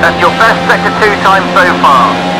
That's your best sector two time so far.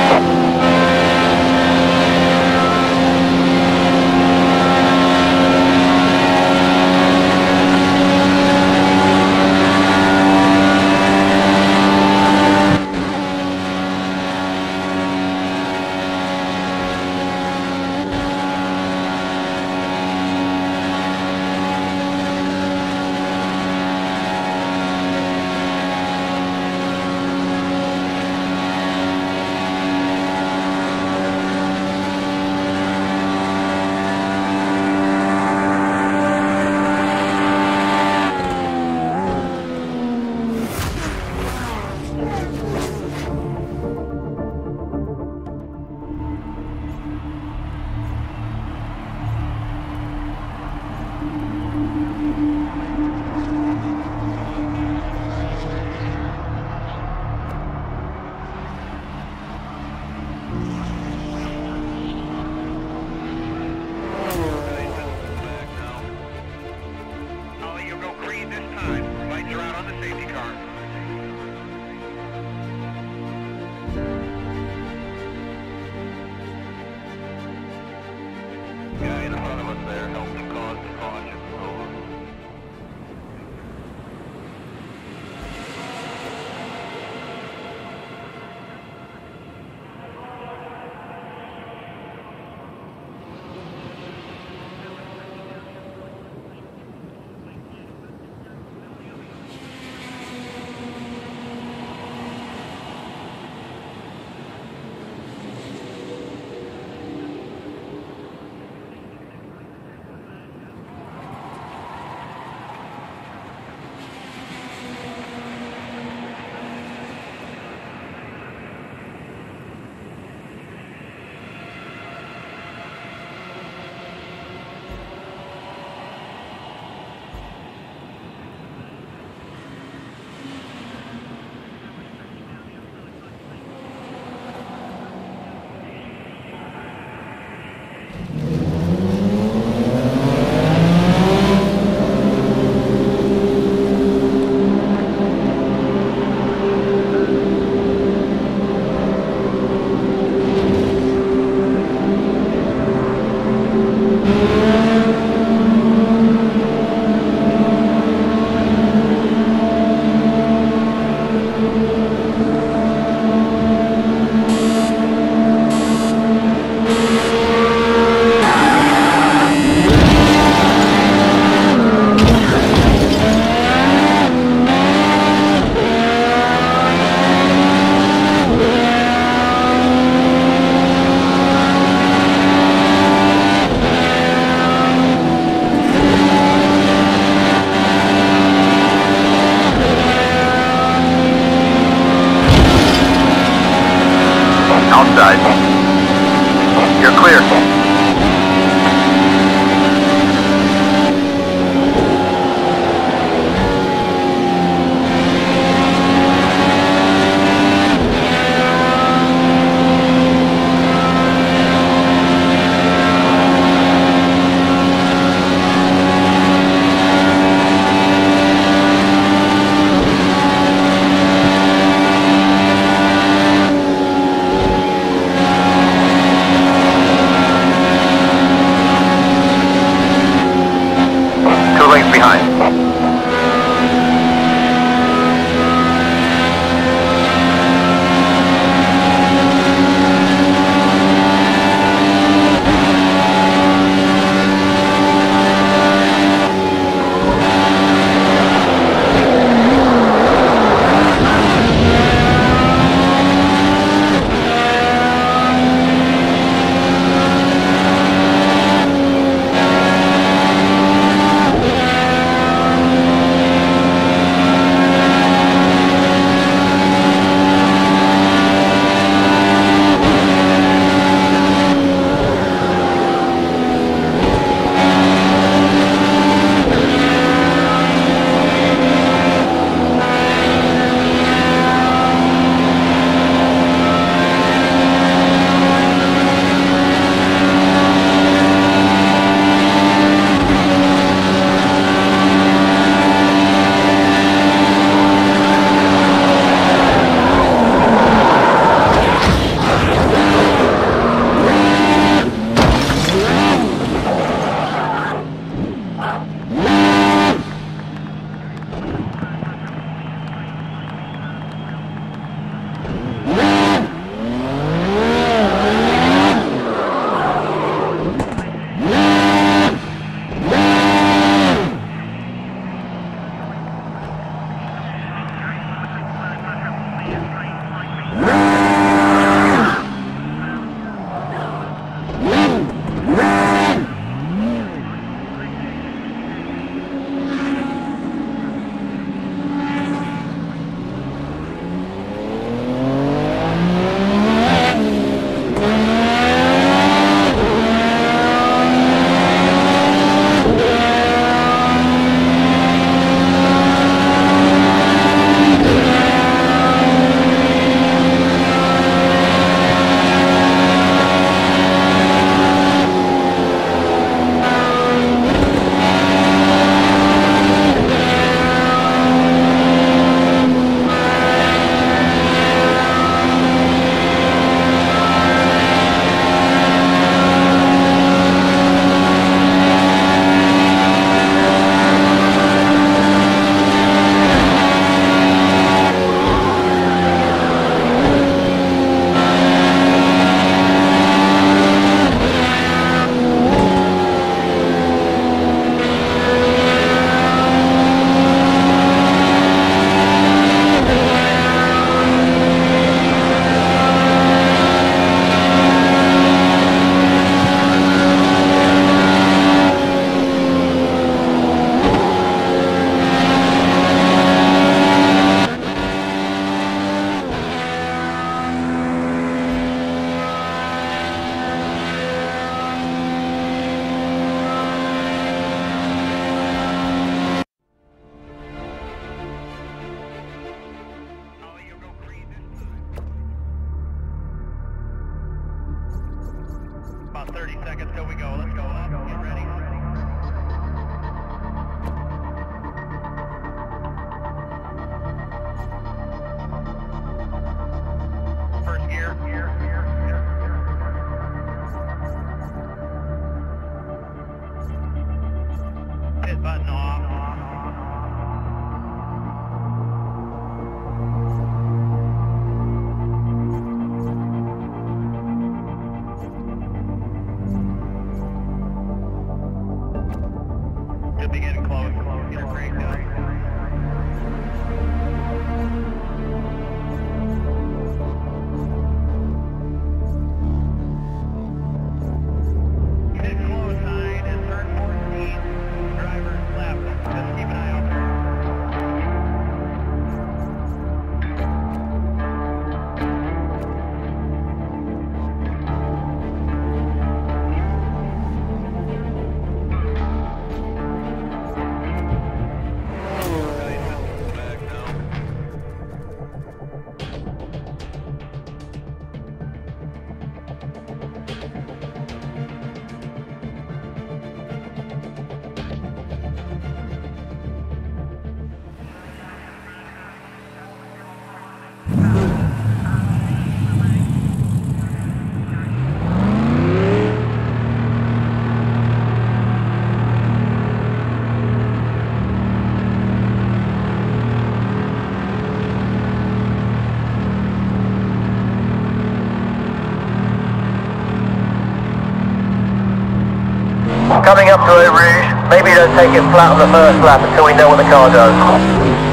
take it flat on the first lap until we know what the car does.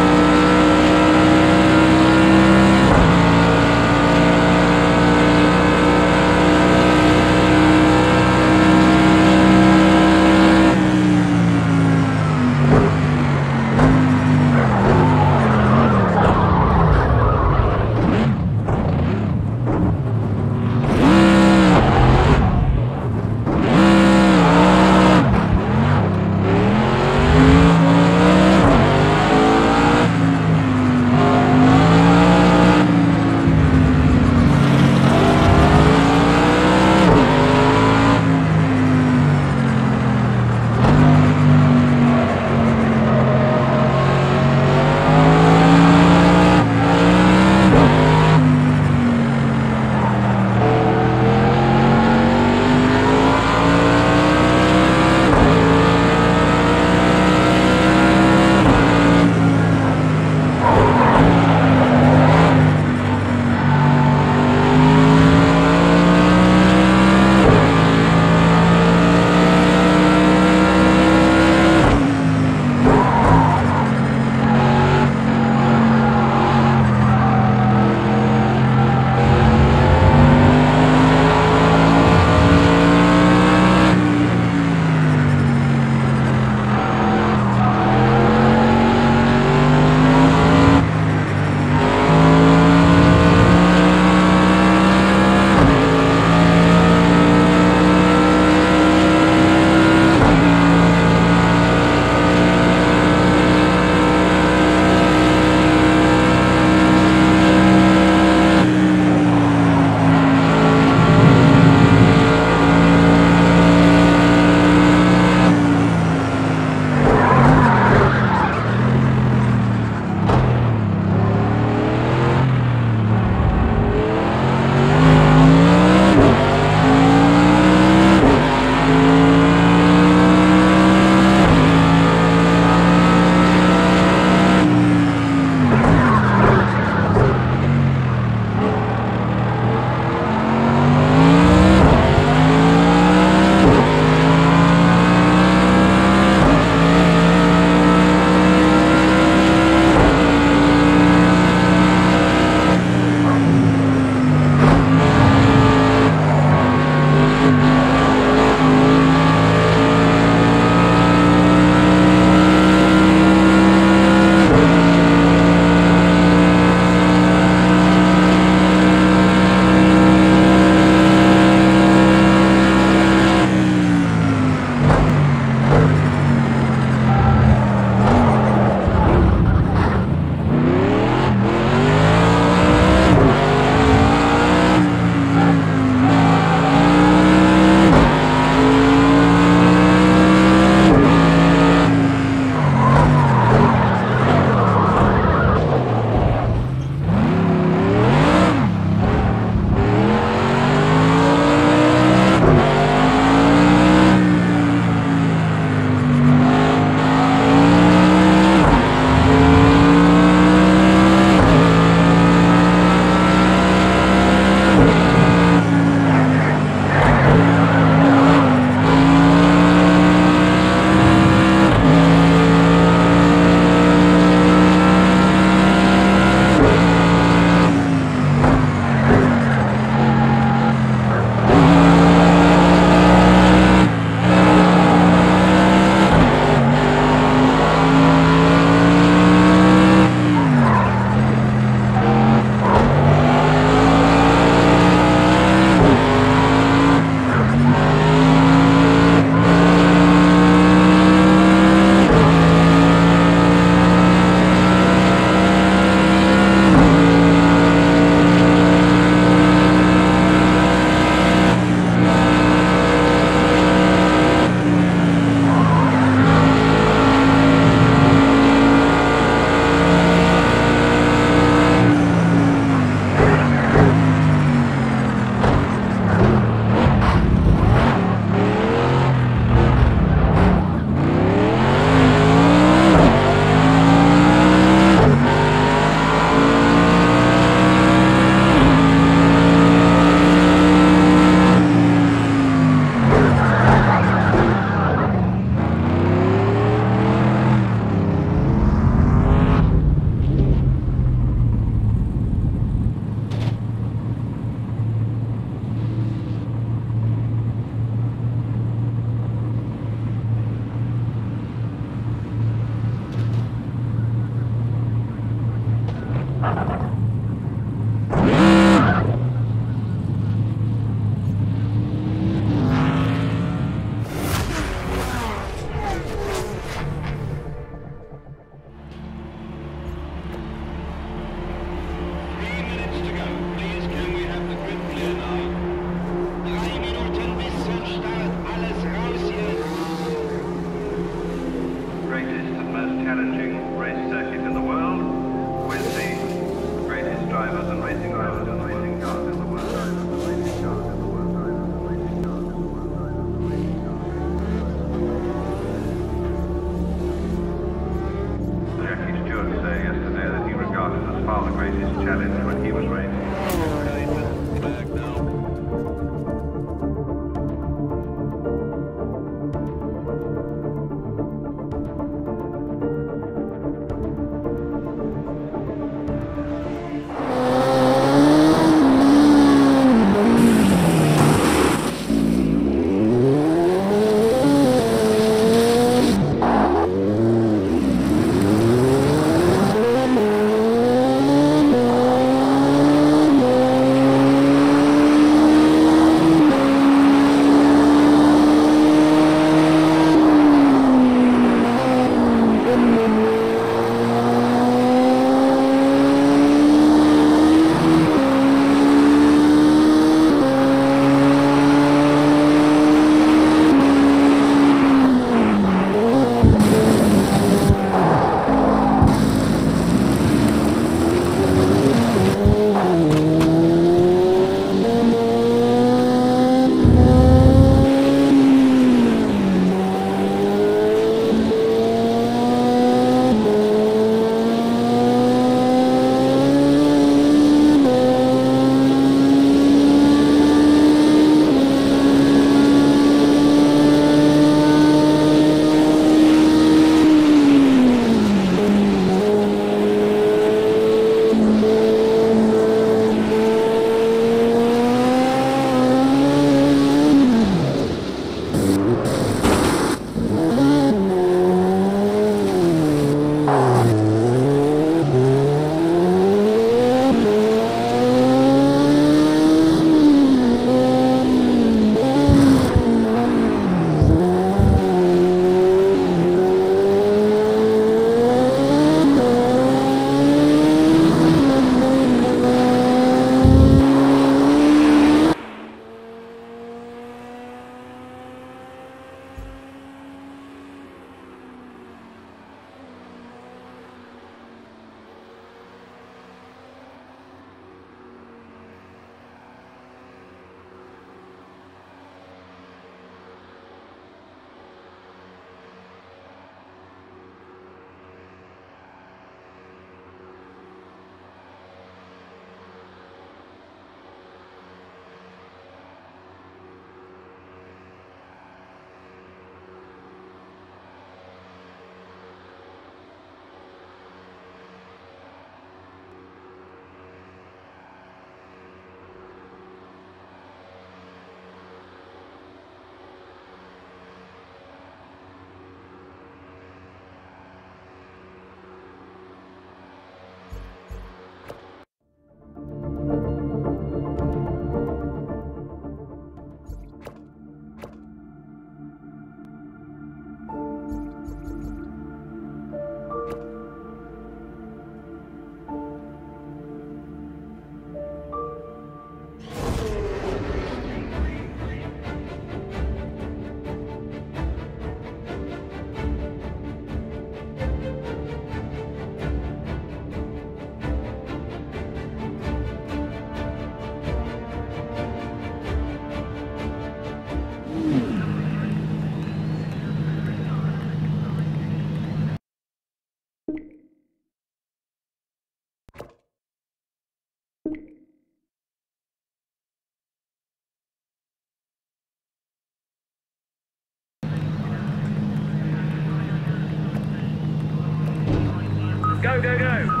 Go, go, go.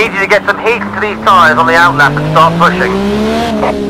need you to get some heat to these tyres on the outlap and start pushing.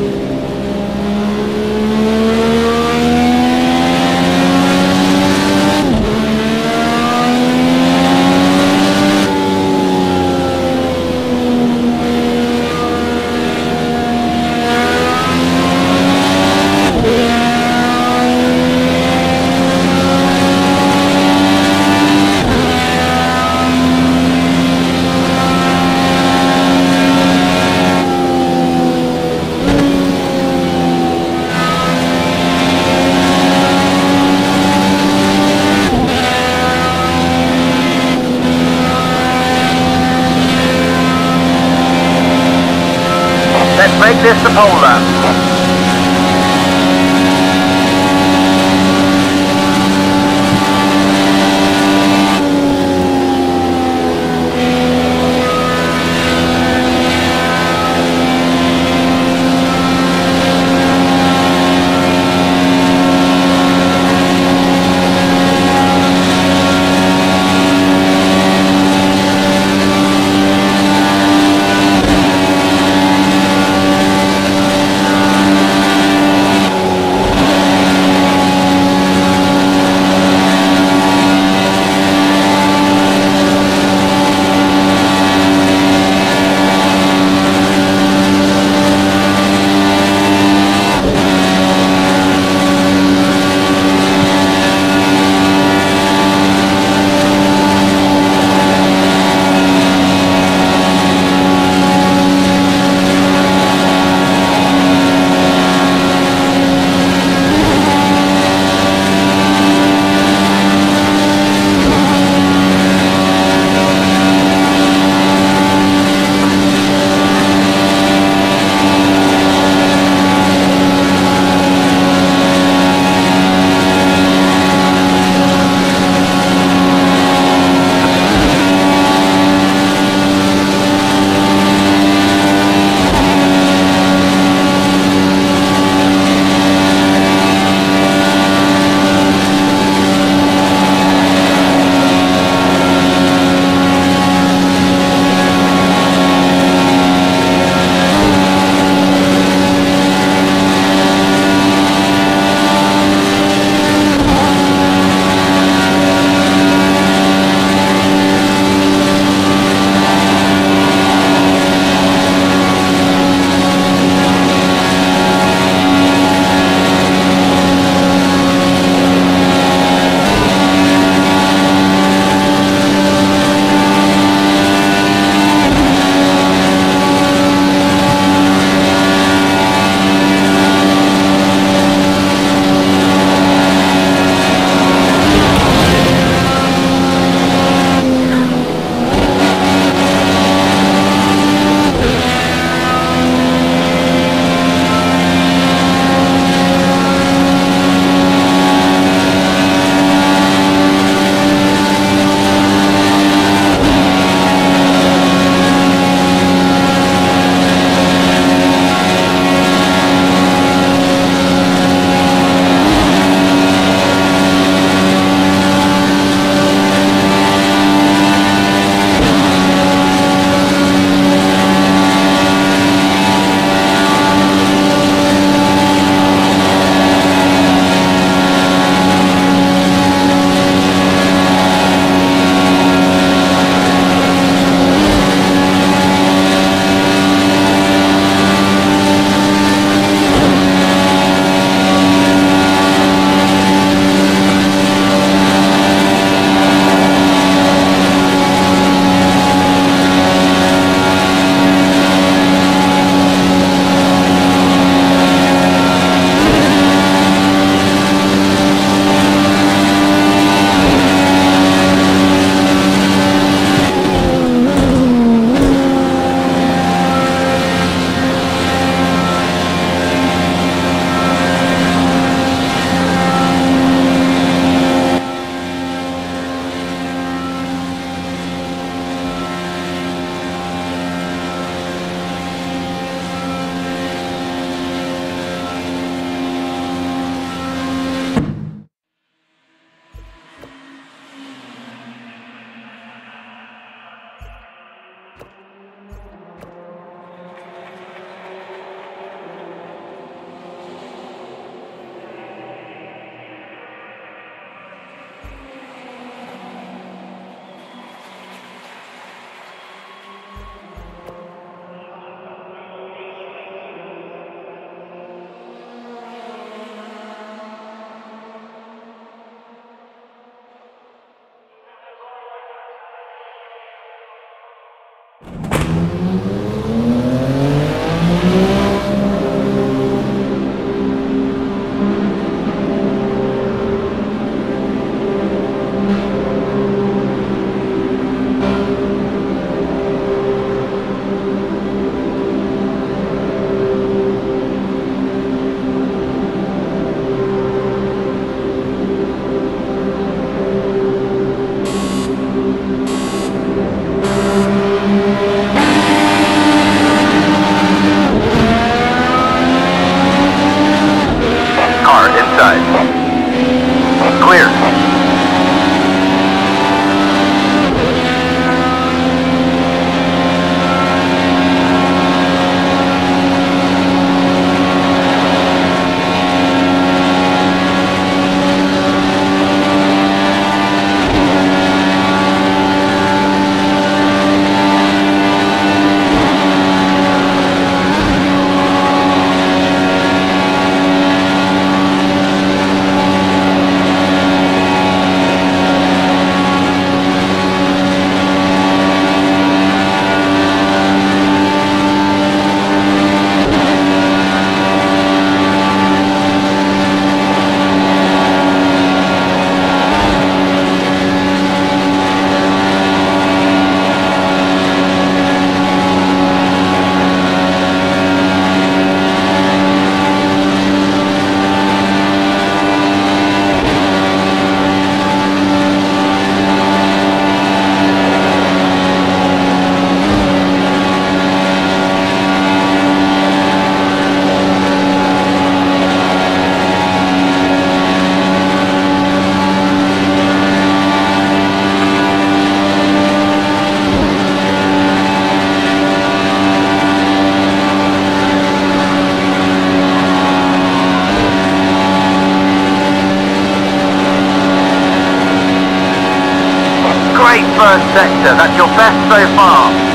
Sector. That's your best so far.